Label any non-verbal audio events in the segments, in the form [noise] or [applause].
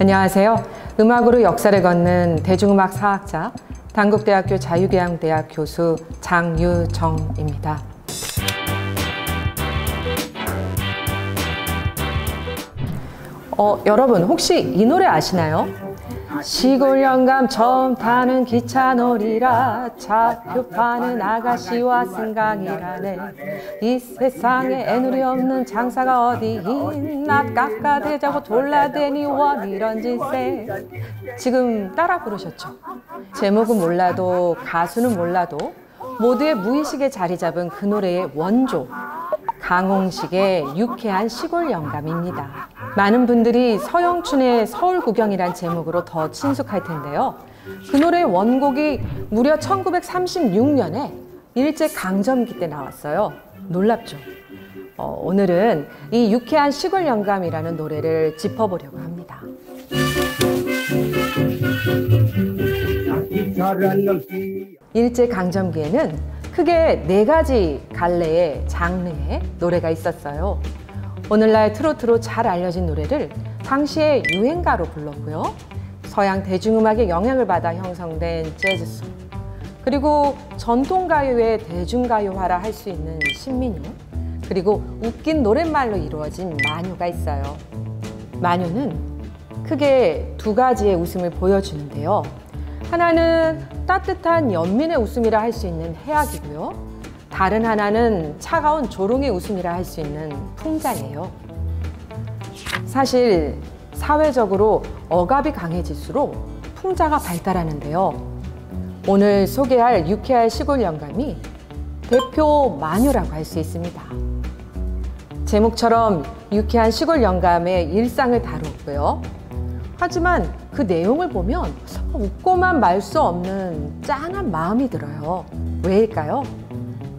안녕하세요. 음악으로 역사를 걷는 대중음악 사학자, 단국대학교 자유계양대학 교수 장유정입니다. 어, 여러분 혹시 이 노래 아시나요? 시골 영감 처음 타는 기차 놀이라 차표 파는 아가씨와 승강이라네. 이 세상에 애누리 없는 장사가 어디 있나 깎아대자고 졸라대니 원 이런 짓세 지금 따라 부르셨죠? 제목은 몰라도 가수는 몰라도 모두의 무의식에 자리 잡은 그 노래의 원조 강홍식의 유쾌한 시골 영감입니다. 많은 분들이 서영춘의 서울 구경이란 제목으로 더 친숙할 텐데요. 그 노래의 원곡이 무려 1936년에 일제 강점기 때 나왔어요. 놀랍죠? 어, 오늘은 이 유쾌한 시골 영감이라는 노래를 짚어보려고 합니다. 일제 강점기에는 크게 네 가지 갈래의 장르의 노래가 있었어요. 오늘날 트로트로 잘 알려진 노래를 당시의 유행가로 불렀고요. 서양 대중음악의 영향을 받아 형성된 재즈송, 그리고 전통가요의 대중가요화라 할 수 있는 신민요, 그리고 웃긴 노랫말로 이루어진 만요가 있어요. 만요는 크게 두 가지의 웃음을 보여주는데요. 하나는 따뜻한 연민의 웃음이라 할 수 있는 해악이고요. 다른 하나는 차가운 조롱의 웃음이라 할 수 있는 풍자예요. 사실 사회적으로 억압이 강해질수록 풍자가 발달하는데요. 오늘 소개할 유쾌할 시골 영감이 대표 마녀라고 할 수 있습니다. 제목처럼 유쾌한 시골 영감의 일상을 다루고요. 하지만 그 내용을 보면 웃고만 말 수 없는 짠한 마음이 들어요. 왜일까요?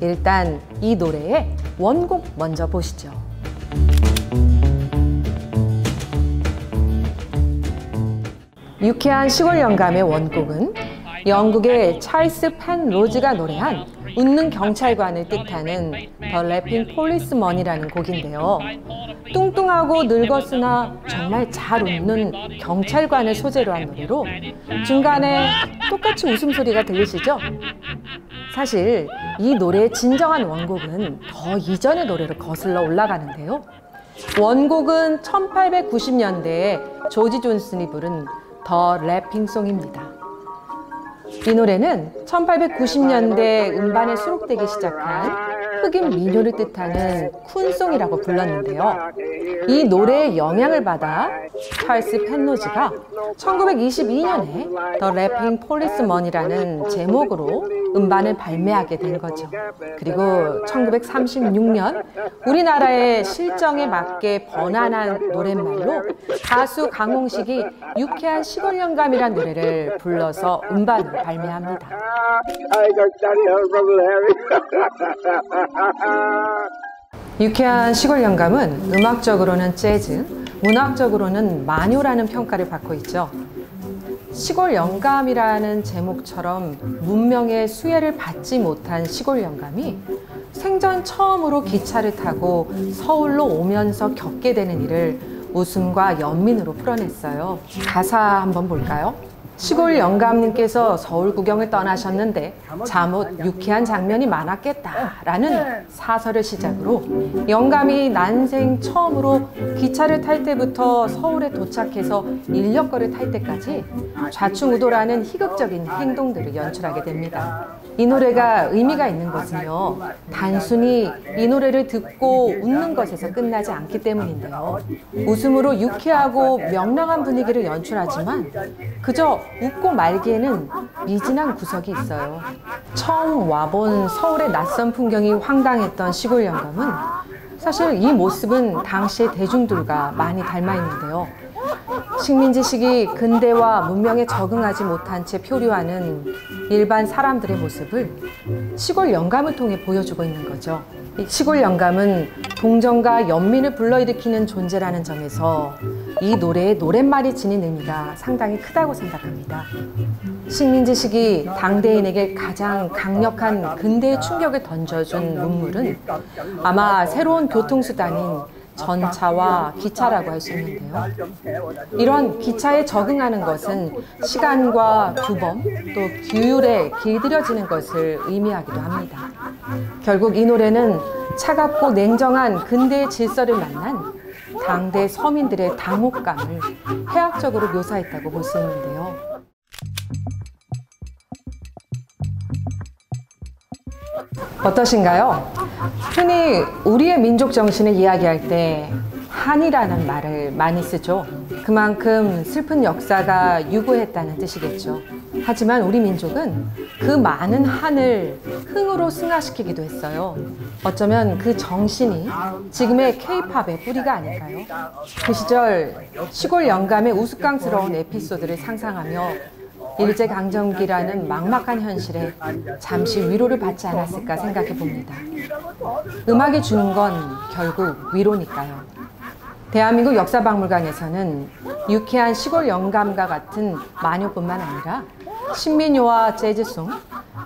일단 이 노래의 원곡 먼저 보시죠. 유쾌한 시골 영감의 원곡은 영국의 찰스 펜로즈가 노래한 웃는 경찰관을 뜻하는 The Laughing Policeman이라는 곡인데요. 뚱뚱하고 늙었으나 정말 잘 웃는 경찰관을 소재로 한 노래로 중간에 똑같이 웃음소리가 들리시죠? 사실 이 노래의 진정한 원곡은 더 이전의 노래로 거슬러 올라가는데요. 원곡은 1890년대에 조지 존슨이 부른 더 래핑송입니다. 이 노래는 1890년대 음반에 수록되기 시작한 흑인 민요를 뜻하는 쿤송이라고 불렀는데요. 이 노래의 영향을 받아 찰스 펜로즈가 1922년에 The Laughing Policeman이라는 제목으로 음반을 발매하게 된 거죠. 그리고 1936년 우리나라의 실정에 맞게 번안한 노랫말로 가수 강홍식이 유쾌한 시골 영감이란 노래를 불러서 음반을 발매합니다. 유쾌한 시골 영감은 음악적으로는 재즈, 문학적으로는 마녀라는 평가를 받고 있죠. 시골 영감이라는 제목처럼 문명의 수혜를 받지 못한 시골 영감이 생전 처음으로 기차를 타고 서울로 오면서 겪게 되는 일을 웃음과 연민으로 풀어냈어요. 가사 한번 볼까요? 시골 영감님께서 서울 구경을 떠나셨는데 잠옷 유쾌한 장면이 많았겠다라는 사설을 시작으로 영감이 난생 처음으로 기차를 탈 때부터 서울에 도착해서 인력거를 탈 때까지 좌충우돌하는 희극적인 행동들을 연출하게 됩니다. 이 노래가 의미가 있는 것은요 단순히 이 노래를 듣고 웃는 것에서 끝나지 않기 때문인데요 웃음으로 유쾌하고 명랑한 분위기를 연출하지만 그저 웃고 말기에는 미진한 구석이 있어요. 처음 와본 서울의 낯선 풍경이 황당했던 시골 영감은 사실 이 모습은 당시의 대중들과 많이 닮아 있는데요. 식민지식이 근대와 문명에 적응하지 못한 채 표류하는 일반 사람들의 모습을 시골 영감을 통해 보여주고 있는 거죠. 시골 영감은 동정과 연민을 불러일으키는 존재라는 점에서 이 노래의 노랫말이 지닌 의미가 상당히 크다고 생각합니다. 식민지식이 당대인에게 가장 강력한 근대의 충격을 던져준 문물은 아마 새로운 교통수단인 전차와 기차라고 할 수 있는데요. 이런 기차에 적응하는 것은 시간과 규범 또 규율에 길들여지는 것을 의미하기도 합니다. 결국 이 노래는 차갑고 냉정한 근대의 질서를 만난 당대 서민들의 당혹감을 해학적으로 묘사했다고 볼 수 있는데요. 어떠신가요? 흔히 우리의 민족 정신을 이야기할 때 한이라는 말을 많이 쓰죠. 그만큼 슬픈 역사가 유구했다는 뜻이겠죠. 하지만 우리 민족은 그 많은 한을 흥으로 승화시키기도 했어요. 어쩌면 그 정신이 지금의 케이팝의 뿌리가 아닐까요? 그 시절 시골 영감의 우스꽝스러운 에피소드를 상상하며 일제강점기라는 막막한 현실에 잠시 위로를 받지 않았을까 생각해 봅니다. 음악이 주는 건 결국 위로니까요. 대한민국 역사박물관에서는 유쾌한 시골 영감과 같은 마녀뿐만 아니라 신민요와 재즈송,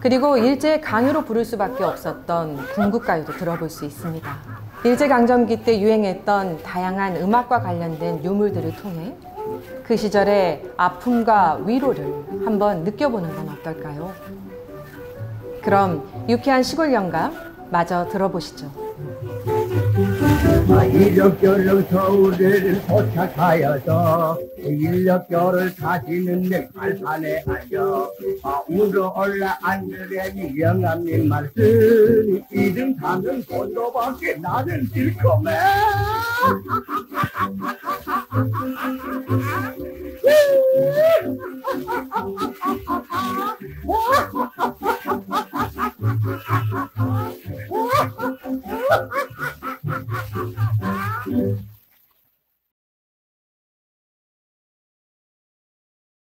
그리고 일제 강요로 부를 수밖에 없었던 궁극가요도 들어볼 수 있습니다. 일제 강점기 때 유행했던 다양한 음악과 관련된 유물들을 통해 그 시절의 아픔과 위로를 한번 느껴보는 건 어떨까요? 그럼 유쾌한 시골 영감 마저 들어보시죠. 아, 이력결을 서울을 도착하여서 인력결을 타시는 내 발판에 앉아. 아, 울어 올라앉으려니 영감님 말씀이 이등 삼등 본도밖에 나는 들커매 [laughs]